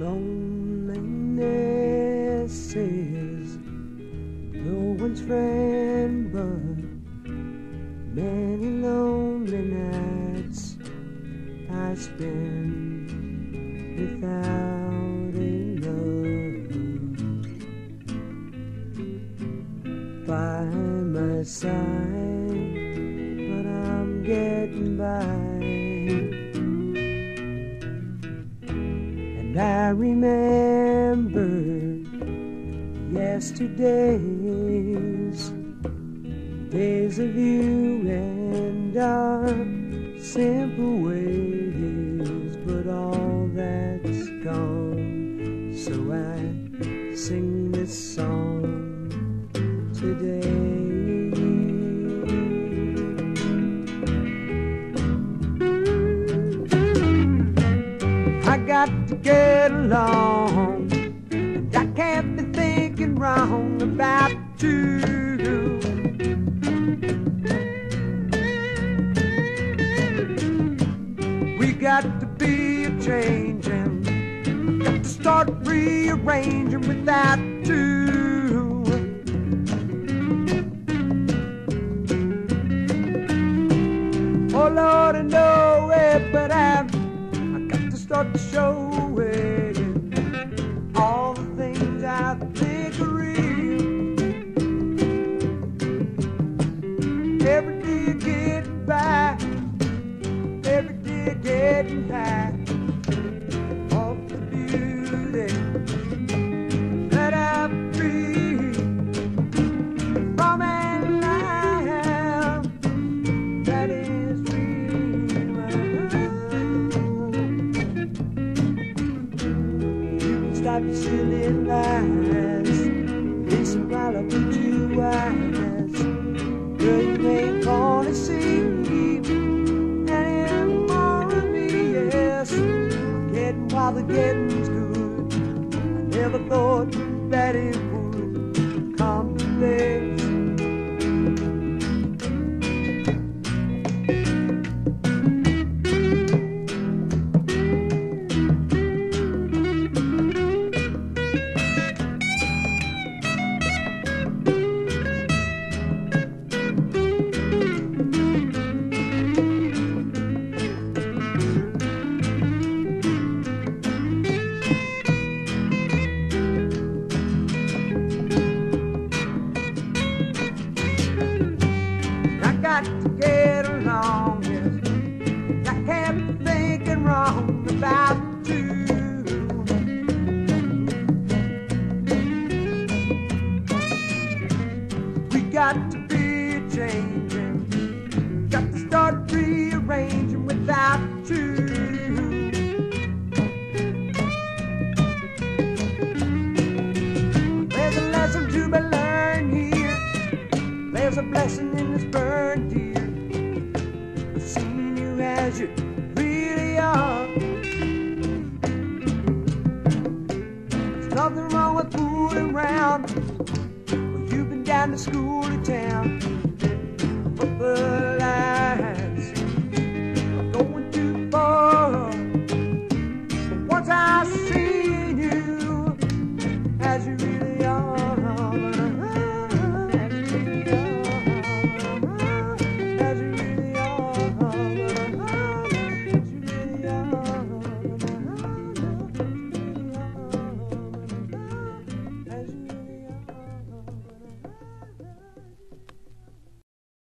Loneliness is no one's friend, but many lonely nights I spend without a love by my side, but I'm getting by. I remember yesterdays, days of you and our simple ways, got to get along, and I can't be thinking wrong about you. We got to be a changing, got to start rearranging without you. Show lies. Listen while I put you eyes. Girl, you ain't gonna see any more of me, yes. Getting while the There's a lesson to be learned here. There's a blessing in this burn, dear. You as you around. Well, you've been down to school in town. But the